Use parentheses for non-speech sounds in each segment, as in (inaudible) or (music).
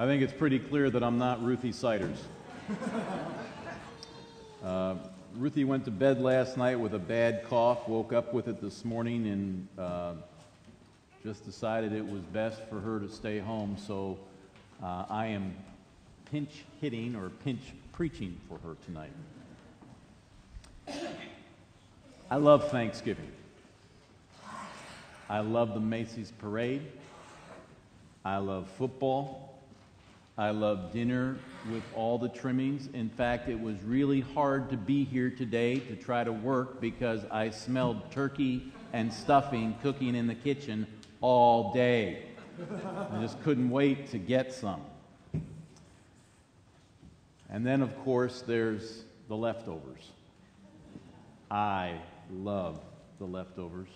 I think it's pretty clear that I'm not Ruthie Seiders. uh, Ruthie went to bed last night with a bad cough, woke up with it this morning, and uh, just decided it was best for her to stay home. So uh, I am pinch hitting or pinch preaching for her tonight. I love Thanksgiving. I love the Macy's parade. I love football. I love dinner with all the trimmings. In fact, it was really hard to be here today to try to work because I smelled turkey and stuffing cooking in the kitchen all day. I just couldn't wait to get some. And then, of course, there's the leftovers. I love the leftovers.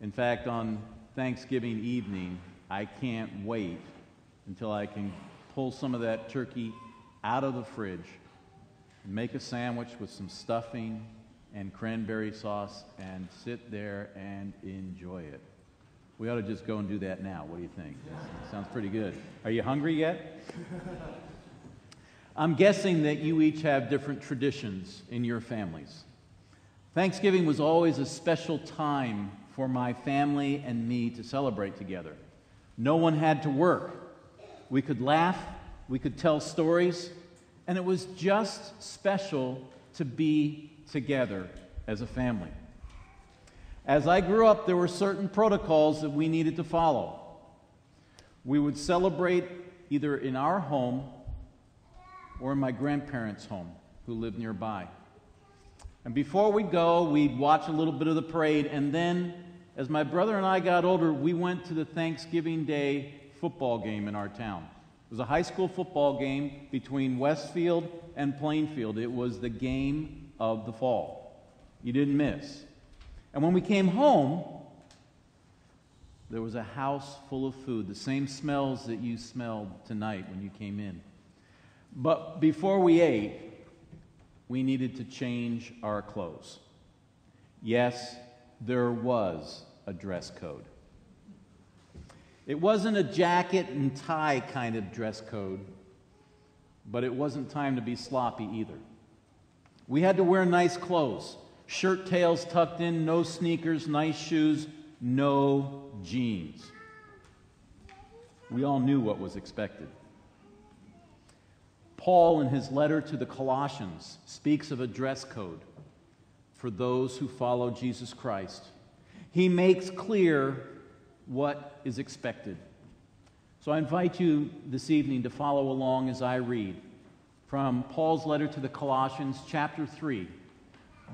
In fact, on Thanksgiving evening, I can't wait until I can pull some of that turkey out of the fridge and make a sandwich with some stuffing and cranberry sauce and sit there and enjoy it. We ought to just go and do that now. What do you think? sounds pretty good. Are you hungry yet? (laughs) I'm guessing that you each have different traditions in your families. Thanksgiving was always a special time for my family and me to celebrate together. No one had to work. We could laugh, we could tell stories, and it was just special to be together as a family. As I grew up, there were certain protocols that we needed to follow. We would celebrate either in our home or in my grandparents' home who lived nearby. And before we go, we'd watch a little bit of the parade, and then as my brother and I got older, we went to the Thanksgiving Day football game in our town. It was a high school football game between Westfield and Plainfield. It was the game of the fall. You didn't miss. And when we came home, there was a house full of food, the same smells that you smelled tonight when you came in. But before we ate, we needed to change our clothes. Yes, there was a dress code. It wasn't a jacket and tie kind of dress code, but it wasn't time to be sloppy either. We had to wear nice clothes shirt tails tucked in, no sneakers, nice shoes, no jeans. We all knew what was expected. Paul, in his letter to the Colossians, speaks of a dress code for those who follow Jesus Christ he makes clear what is expected. So I invite you this evening to follow along as I read from Paul's letter to the Colossians, chapter 3,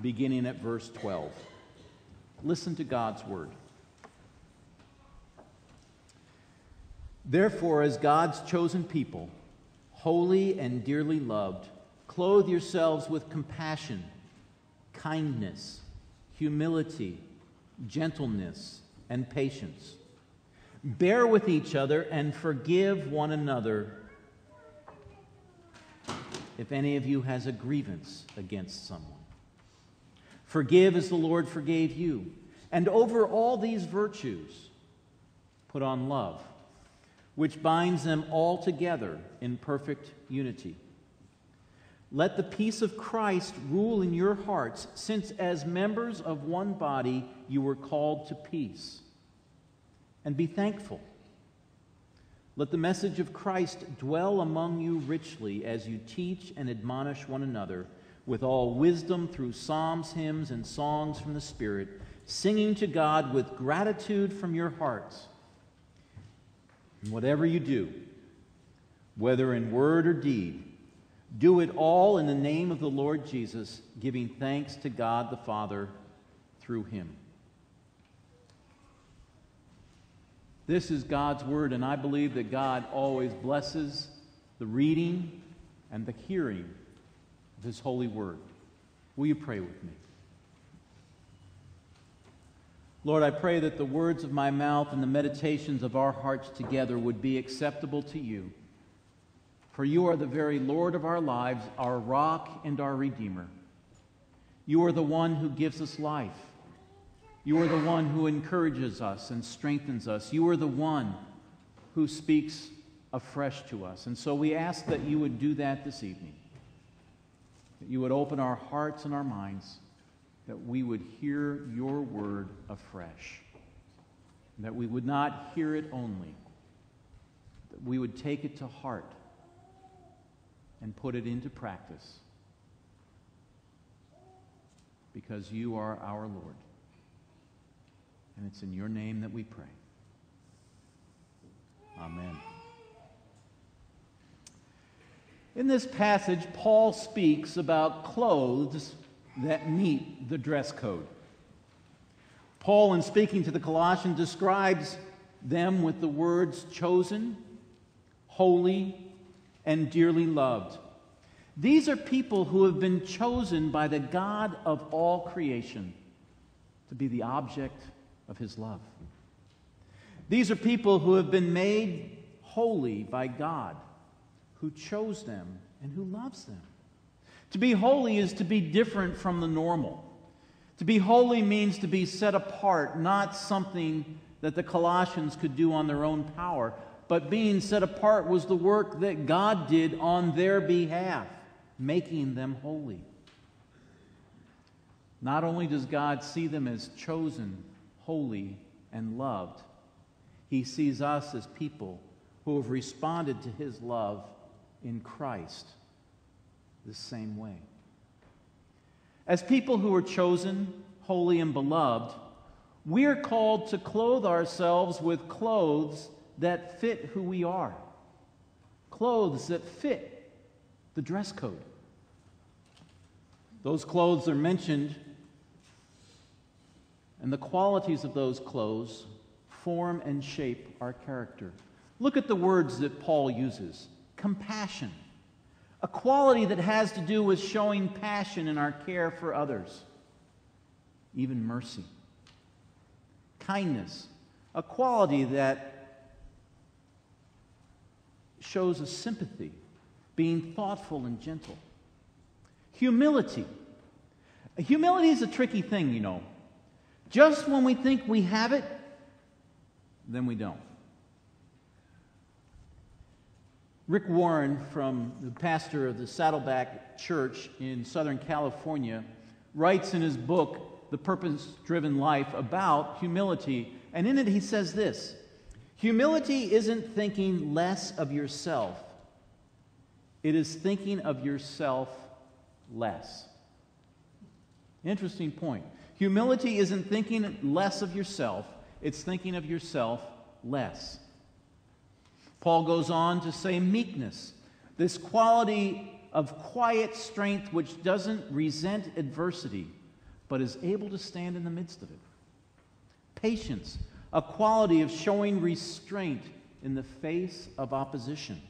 beginning at verse 12. Listen to God's word. Therefore, as God's chosen people, holy and dearly loved, clothe yourselves with compassion, kindness, humility gentleness, and patience. Bear with each other and forgive one another if any of you has a grievance against someone. Forgive as the Lord forgave you. And over all these virtues, put on love, which binds them all together in perfect unity. Let the peace of Christ rule in your hearts, since as members of one body you were called to peace. And be thankful. Let the message of Christ dwell among you richly as you teach and admonish one another with all wisdom through psalms, hymns, and songs from the Spirit, singing to God with gratitude from your hearts. And whatever you do, whether in word or deed, do it all in the name of the Lord Jesus, giving thanks to God the Father through him. This is God's word, and I believe that God always blesses the reading and the hearing of his holy word. Will you pray with me? Lord, I pray that the words of my mouth and the meditations of our hearts together would be acceptable to you. For you are the very Lord of our lives, our rock and our Redeemer. You are the one who gives us life. You are the one who encourages us and strengthens us. You are the one who speaks afresh to us. And so we ask that you would do that this evening, that you would open our hearts and our minds, that we would hear your word afresh, that we would not hear it only, that we would take it to heart and put it into practice because you are our Lord. And it's in your name that we pray. Amen. In this passage, Paul speaks about clothes that meet the dress code. Paul, in speaking to the Colossians, describes them with the words chosen, holy, and dearly loved. These are people who have been chosen by the God of all creation to be the object of his love. These are people who have been made holy by God, who chose them and who loves them. To be holy is to be different from the normal. To be holy means to be set apart, not something that the Colossians could do on their own power, but being set apart was the work that God did on their behalf, making them holy. Not only does God see them as chosen, holy, and loved, He sees us as people who have responded to His love in Christ the same way. As people who are chosen, holy, and beloved, we are called to clothe ourselves with clothes that fit who we are, clothes that fit the dress code. Those clothes are mentioned, and the qualities of those clothes form and shape our character. Look at the words that Paul uses compassion, a quality that has to do with showing passion in our care for others, even mercy. Kindness, a quality that shows a sympathy, being thoughtful and gentle. Humility. Humility is a tricky thing, you know. Just when we think we have it, then we don't. Rick Warren, from the pastor of the Saddleback Church in Southern California, writes in his book, The Purpose Driven Life, about humility. And in it, he says this Humility isn't thinking less of yourself, it is thinking of yourself less. Interesting point. Humility isn't thinking less of yourself, it's thinking of yourself less. Paul goes on to say meekness, this quality of quiet strength which doesn't resent adversity, but is able to stand in the midst of it. Patience, a quality of showing restraint in the face of opposition.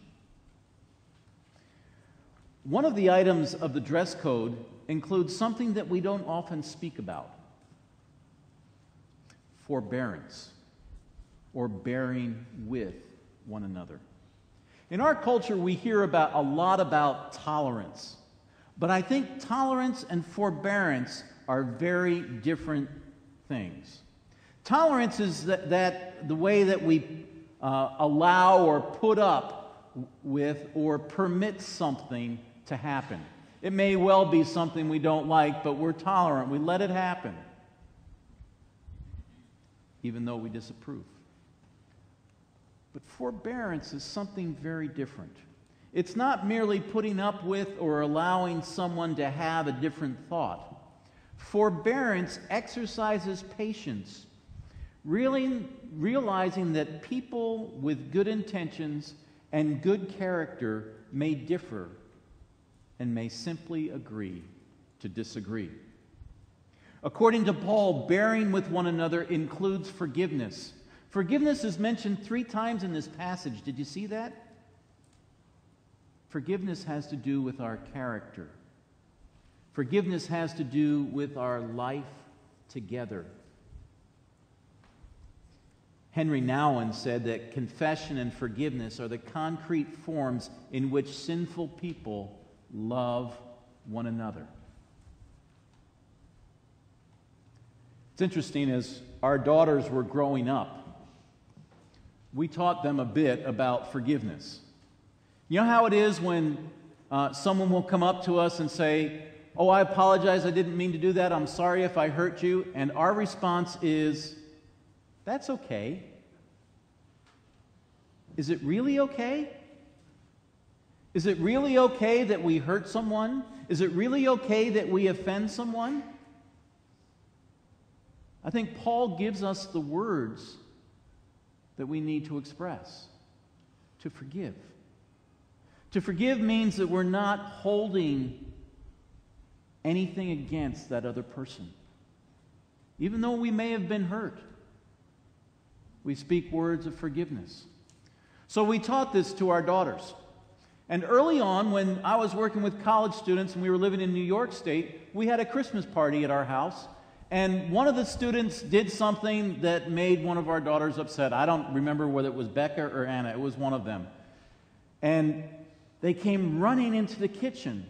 One of the items of the dress code includes something that we don't often speak about forbearance or bearing with one another. In our culture, we hear about a lot about tolerance, but I think tolerance and forbearance are very different things. Tolerance is that, that the way that we uh, allow or put up with or permit something to happen. It may well be something we don't like, but we're tolerant. We let it happen, even though we disapprove. But forbearance is something very different. It's not merely putting up with or allowing someone to have a different thought. Forbearance exercises patience really realizing that people with good intentions and good character may differ and may simply agree to disagree. According to Paul, bearing with one another includes forgiveness. Forgiveness is mentioned three times in this passage. Did you see that? Forgiveness has to do with our character. Forgiveness has to do with our life together. Henri Nouwen said that confession and forgiveness are the concrete forms in which sinful people love one another. It's interesting, as our daughters were growing up, we taught them a bit about forgiveness. You know how it is when uh, someone will come up to us and say, Oh, I apologize, I didn't mean to do that, I'm sorry if I hurt you. And our response is, That's okay. Is it really okay? Is it really okay that we hurt someone? Is it really okay that we offend someone? I think Paul gives us the words that we need to express to forgive. To forgive means that we're not holding anything against that other person. Even though we may have been hurt, we speak words of forgiveness. So we taught this to our daughters. And early on, when I was working with college students and we were living in New York State, we had a Christmas party at our house. And one of the students did something that made one of our daughters upset. I don't remember whether it was Becca or Anna, it was one of them. And they came running into the kitchen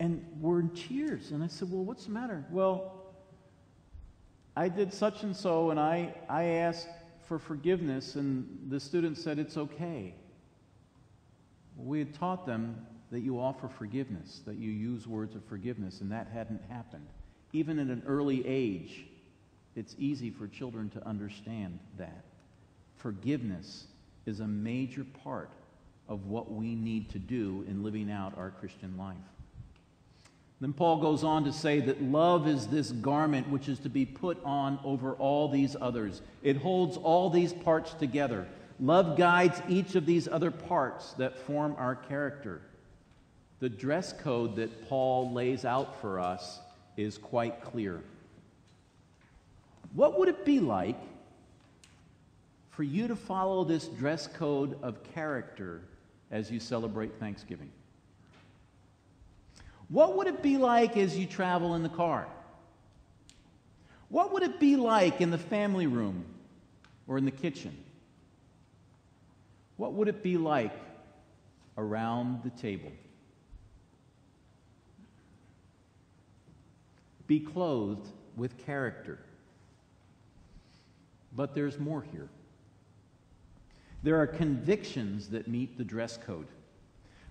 and were in tears. And I said, Well, what's the matter? Well, I did such and so, and I, I asked for forgiveness, and the student said, It's okay. We had taught them that you offer forgiveness, that you use words of forgiveness, and that hadn't happened. Even at an early age, it's easy for children to understand that. Forgiveness is a major part of what we need to do in living out our Christian life. Then Paul goes on to say that love is this garment which is to be put on over all these others. It holds all these parts together. Love guides each of these other parts that form our character. The dress code that Paul lays out for us is quite clear. What would it be like for you to follow this dress code of character as you celebrate Thanksgiving? What would it be like as you travel in the car? What would it be like in the family room or in the kitchen? What would it be like around the table? Be clothed with character. But there's more here. There are convictions that meet the dress code.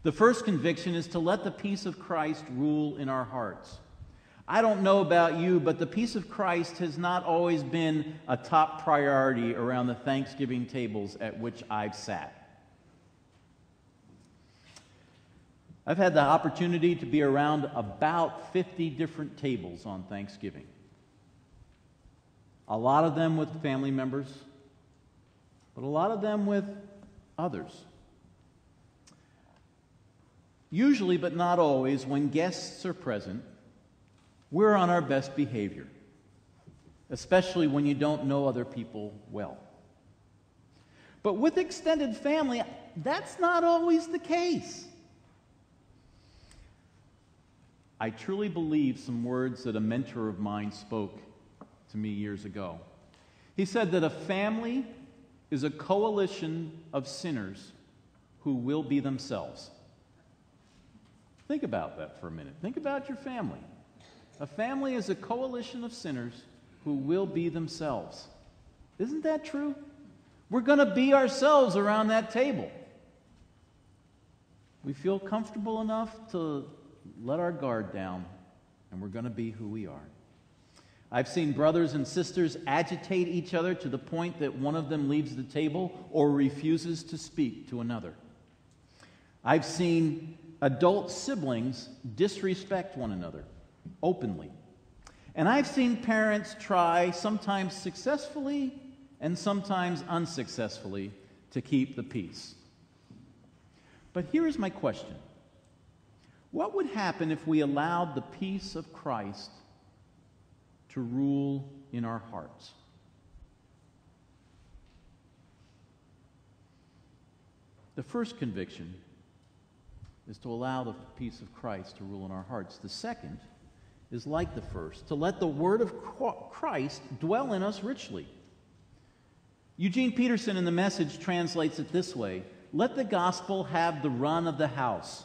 The first conviction is to let the peace of Christ rule in our hearts. I don't know about you, but the peace of Christ has not always been a top priority around the Thanksgiving tables at which I've sat. I've had the opportunity to be around about 50 different tables on Thanksgiving. A lot of them with family members, but a lot of them with others. Usually, but not always, when guests are present, we're on our best behavior, especially when you don't know other people well. But with extended family, that's not always the case. I truly believe some words that a mentor of mine spoke to me years ago. He said that a family is a coalition of sinners who will be themselves. Think about that for a minute. Think about your family. A family is a coalition of sinners who will be themselves. Isn't that true? We're going to be ourselves around that table. We feel comfortable enough to let our guard down, and we're going to be who we are. I've seen brothers and sisters agitate each other to the point that one of them leaves the table or refuses to speak to another. I've seen adult siblings disrespect one another openly. And I've seen parents try, sometimes successfully and sometimes unsuccessfully, to keep the peace. But here is my question What would happen if we allowed the peace of Christ to rule in our hearts? The first conviction is to allow the peace of Christ to rule in our hearts. The second is like the first, to let the word of Christ dwell in us richly. Eugene Peterson in the message translates it this way Let the gospel have the run of the house.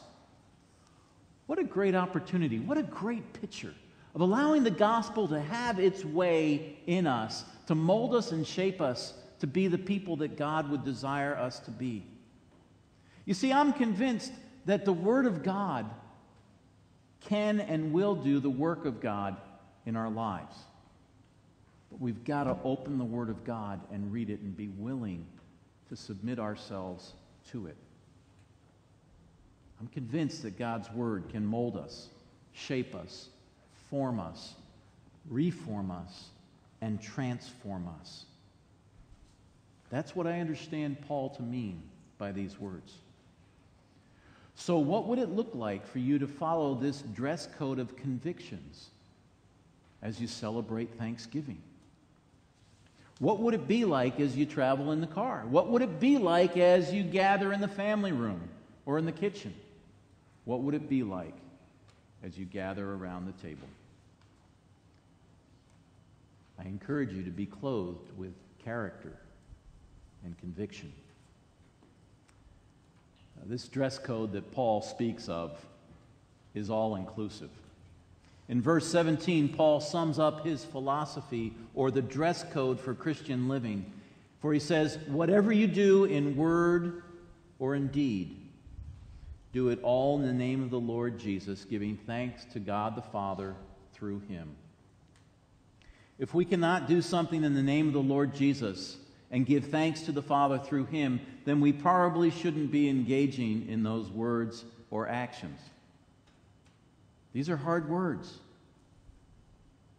What a great opportunity. What a great picture of allowing the gospel to have its way in us, to mold us and shape us to be the people that God would desire us to be. You see, I'm convinced that the Word of God can and will do the work of God in our lives. But we've got to open the Word of God and read it and be willing to submit ourselves to it. I'm convinced that God's Word can mold us, shape us, form us, reform us, and transform us. That's what I understand Paul to mean by these words. So, what would it look like for you to follow this dress code of convictions as you celebrate Thanksgiving? What would it be like as you travel in the car? What would it be like as you gather in the family room or in the kitchen? What would it be like as you gather around the table? I encourage you to be clothed with character and conviction. This dress code that Paul speaks of is all inclusive. In verse 17, Paul sums up his philosophy or the dress code for Christian living. For he says, Whatever you do in word or in deed, do it all in the name of the Lord Jesus, giving thanks to God the Father through him. If we cannot do something in the name of the Lord Jesus and give thanks to the Father through him, then we probably shouldn't be engaging in those words or actions. These are hard words,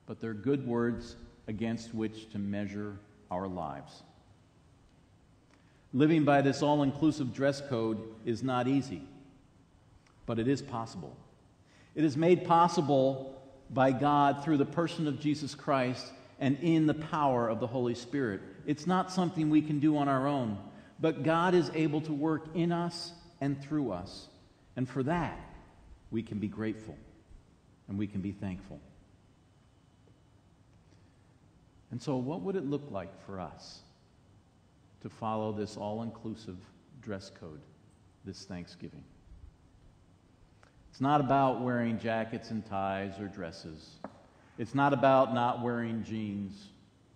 but they're good words against which to measure our lives. Living by this all inclusive dress code is not easy, but it is possible. It is made possible by God through the person of Jesus Christ and in the power of the Holy Spirit. It's not something we can do on our own, but God is able to work in us and through us. And for that, we can be grateful and we can be thankful. And so, what would it look like for us to follow this all inclusive dress code this Thanksgiving? It's not about wearing jackets and ties or dresses. It's not about not wearing jeans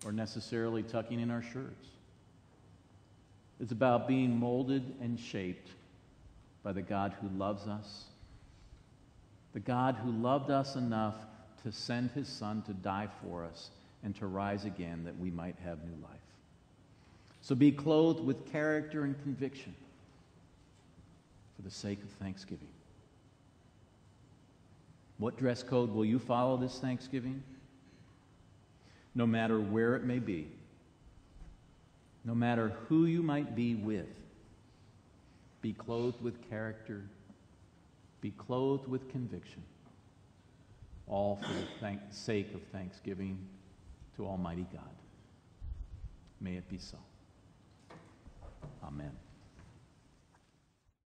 or necessarily tucking in our shirts. It's about being molded and shaped by the God who loves us, the God who loved us enough to send his Son to die for us and to rise again that we might have new life. So be clothed with character and conviction for the sake of thanksgiving. What dress code will you follow this Thanksgiving? No matter where it may be, no matter who you might be with, be clothed with character, be clothed with conviction, all for the thank- sake of thanksgiving to Almighty God. May it be so. Amen.